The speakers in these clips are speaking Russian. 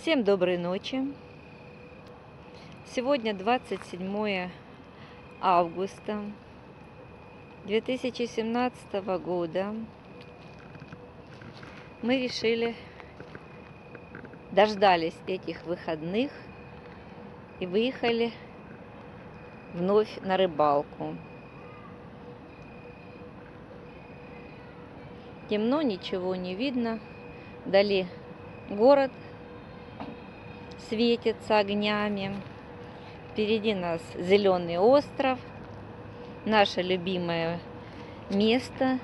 Всем доброй ночи. Сегодня 27 августа 2017 года. Мы решили, дождались этих выходных и выехали вновь на рыбалку. Темно, ничего не видно. Вдали город светится огнями. Впереди нас зеленый остров, наше любимое место.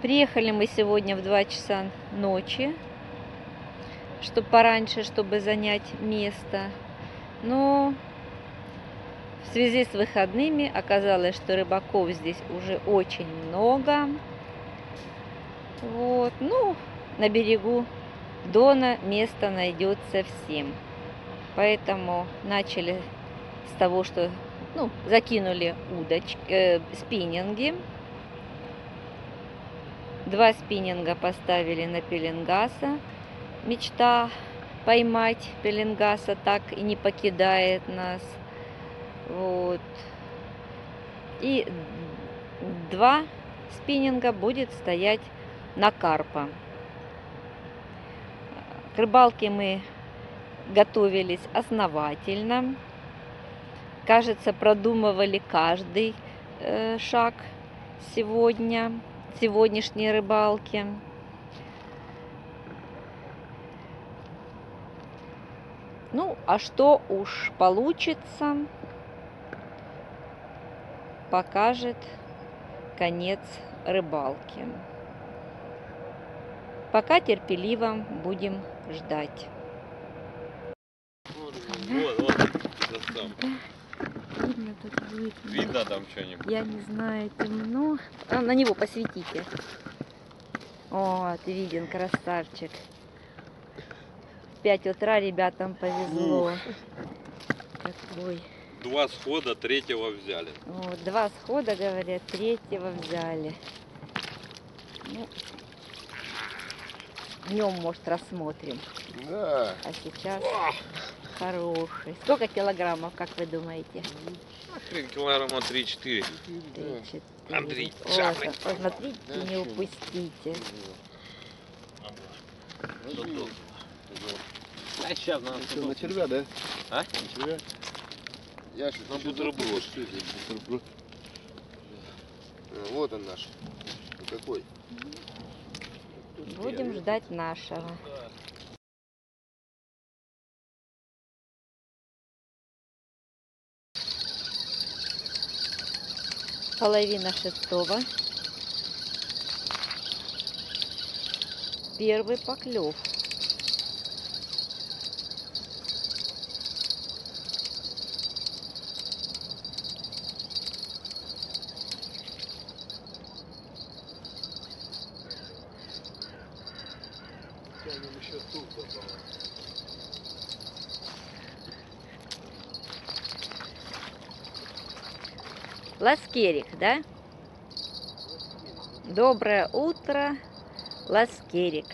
Приехали мы сегодня в 2 часа ночи, чтобы пораньше, чтобы занять место. Но в связи с выходными оказалось, что рыбаков здесь уже очень много. Вот, ну, на берегу Дона место найдется всем. Поэтому начали с того, что ну, закинули удочки, э, спиннинги. Два спиннинга поставили на пеленгаса. Мечта поймать пеленгаса так и не покидает нас. Вот. И два спиннинга будет стоять на карпа. К рыбалке мы готовились основательно. Кажется, продумывали каждый э, шаг сегодня, сегодняшней рыбалки. Ну, а что уж получится, покажет конец рыбалки. Пока терпеливо будем ждать. Вот, вот, красавчик. Видно тут будет. Видно там что-нибудь? Я не знаю, темно. А, на него посветите. Вот, виден красавчик. В 5 утра ребятам повезло. Такой. Два схода, третьего взяли. Вот, два схода, говорят, третьего взяли. Ну, днем, может, рассмотрим. Да. А сейчас хороший. Сколько килограммов, как вы думаете? Хрен килограмма 3-4. Три, четыре. Андрей, О, Посмотрите, не упустите. А сейчас на червя, да? А? На червя? Я сейчас На бутерброд. бутерброд. А, Вот он наш. Какой? Будем ждать нашего. Половина шестого. Первый поклев. Тянем еще тут попало. Ласкерик, да? Доброе утро, Ласкерик.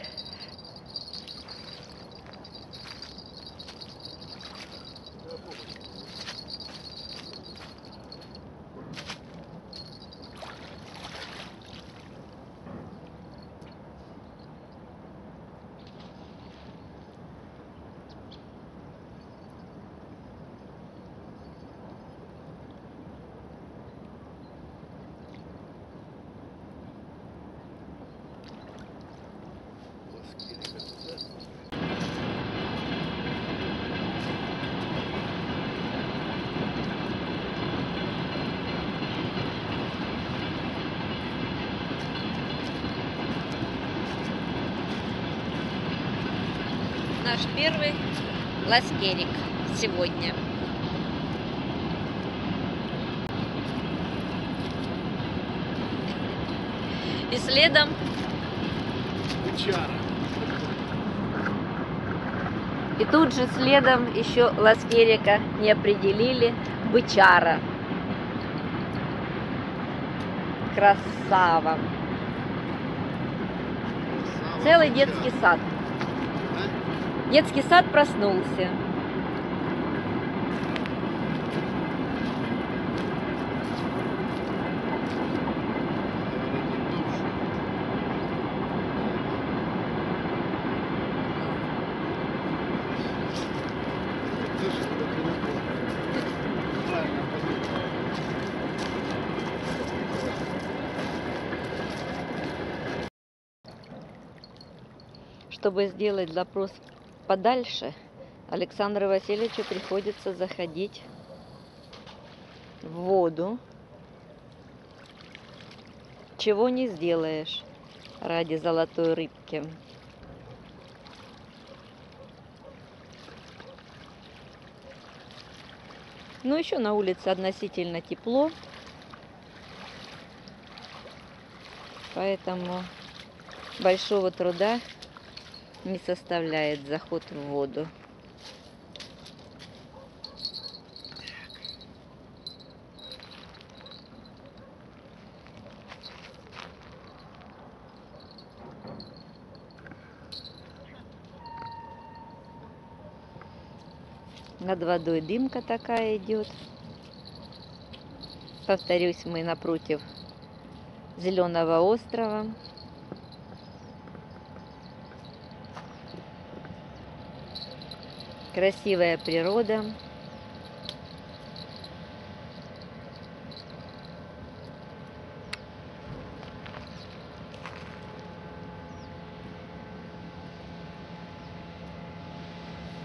Наш первый Ласкерик сегодня. И следом Бычара. И тут же следом еще Ласкерика не определили бычара. Красава. Целый детский сад. Детский сад проснулся. Чтобы сделать запрос подальше, Александру Васильевичу приходится заходить в воду. Чего не сделаешь ради золотой рыбки. Ну, еще на улице относительно тепло. Поэтому большого труда не составляет заход в воду. Над водой дымка такая идет. Повторюсь, мы напротив Зеленого острова. Красивая природа.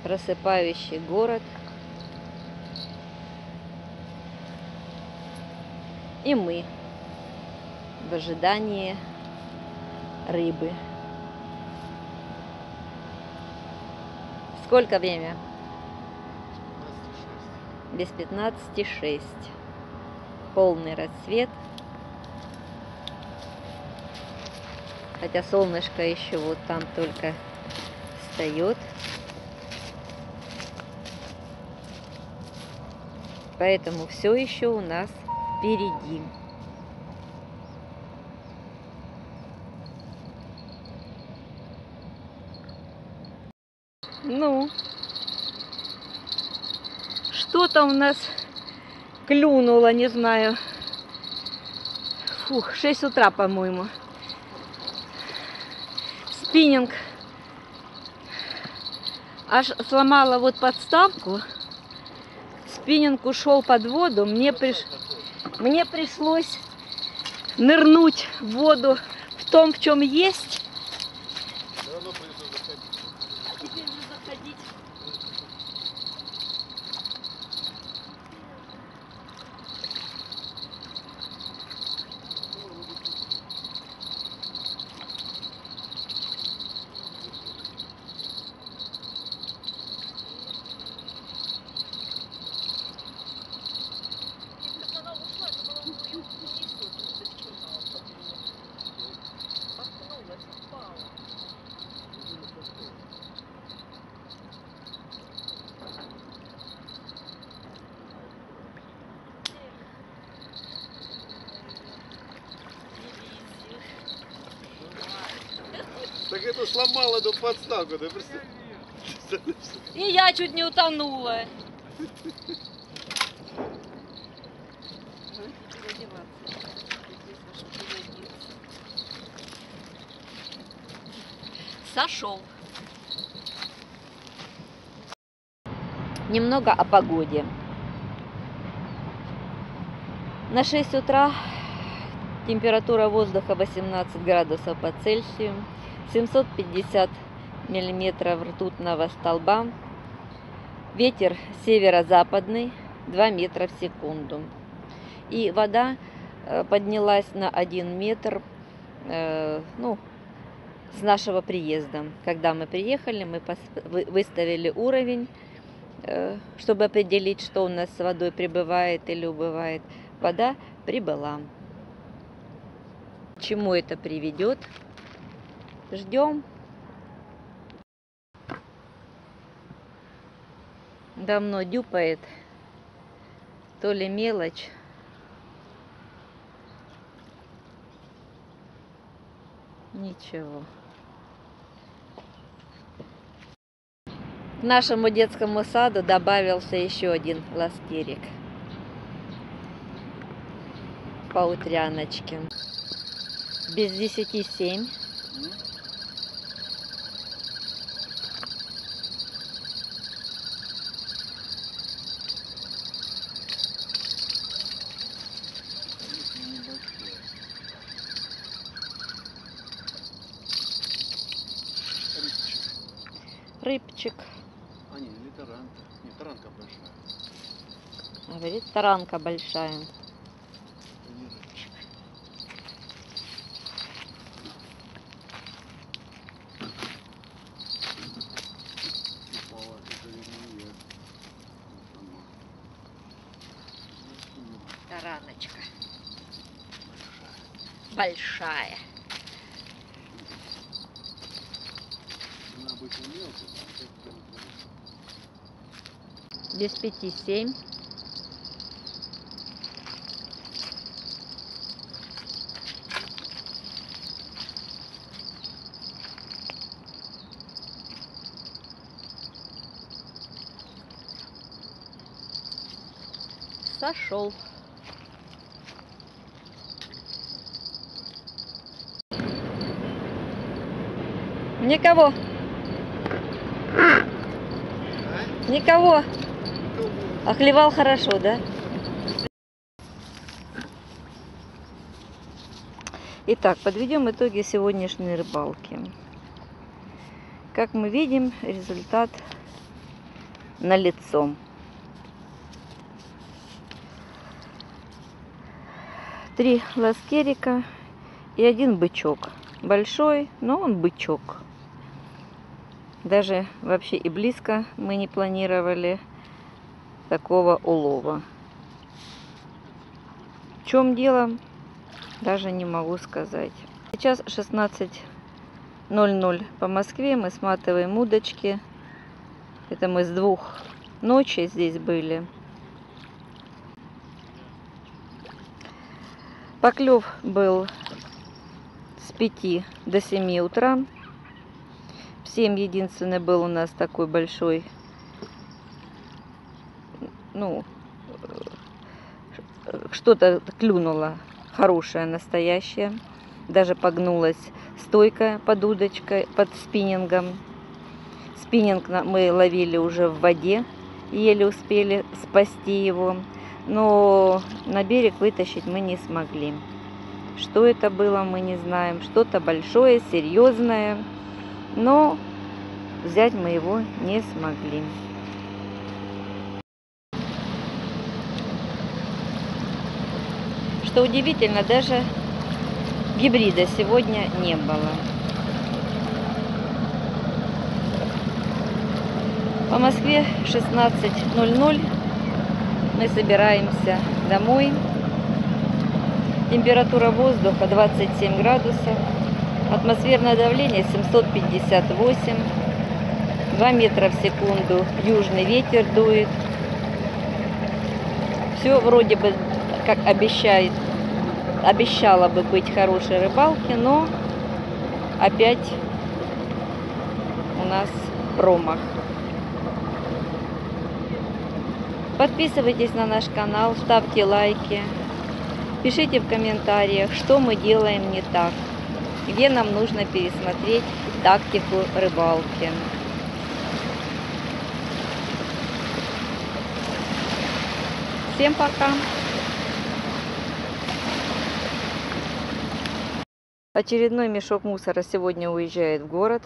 Просыпающий город. И мы в ожидании рыбы. Сколько время? Без 15,6. Полный рассвет. Хотя солнышко еще вот там только встает. Поэтому все еще у нас впереди. Ну, что-то у нас клюнуло, не знаю. Фух, 6 утра, по-моему. Спиннинг. Аж сломала вот подставку. Спиннинг ушел под воду. Мне, приш... Мне пришлось нырнуть в воду в том, в чем есть. Так это сломало эту подставку, ты представляешь? И я чуть не утонула. Сошел. Немного о погоде. На 6 утра температура воздуха 18 градусов по Цельсию, 750 миллиметров ртутного столба, ветер северо-западный 2 метра в секунду. И вода э, поднялась на 1 метр, э, ну, с нашего приезда. Когда мы приехали, мы выставили уровень, э, чтобы определить, что у нас с водой прибывает или убывает. Вода прибыла. К чему это приведет? Ждем. Давно дюпает. То ли мелочь, Ничего. К нашему детскому саду добавился еще один ласкерик. По утряночке. Без десяти семь. Рыбчик. А, не, не таранка. Не, таранка большая. Говорит, таранка большая. Тараночка. Большая. Большая. Она обычно мелкая, а так прям хорошая. Без пяти семь. Сошел. Никого, никого. Охлевал хорошо, да? Итак, подведем итоги сегодняшней рыбалки. Как мы видим, результат налицо. Три ласкерика и один бычок. Большой, но он бычок. Даже вообще и близко мы не планировали такого улова. В чем дело, даже не могу сказать. Сейчас 16.00 по Москве. Мы сматываем удочки. Это мы с двух ночи здесь были. Поклев был с 5 до 7 утра. В 7 единственный был у нас такой большой ну, э, что-то клюнуло хорошее, настоящее. Даже погнулась стойка под удочкой, под спиннингом. Спиннинг мы ловили уже в воде, еле успели спасти его. Но на берег вытащить мы не смогли. Что это было, мы не знаем. Что-то большое, серьезное. Но взять мы его не смогли. Что удивительно, даже гибрида сегодня не было. По Москве 16.00 мы собираемся домой. Температура воздуха 27 градусов. Атмосферное давление 758. 2 метра в секунду южный ветер дует. Все вроде бы как обещает, обещала бы быть хорошей рыбалки, но опять у нас промах. Подписывайтесь на наш канал, ставьте лайки, пишите в комментариях, что мы делаем не так, где нам нужно пересмотреть тактику рыбалки. Всем пока! Очередной мешок мусора сегодня уезжает в город.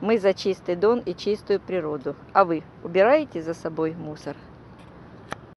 Мы за чистый дон и чистую природу. А вы убираете за собой мусор?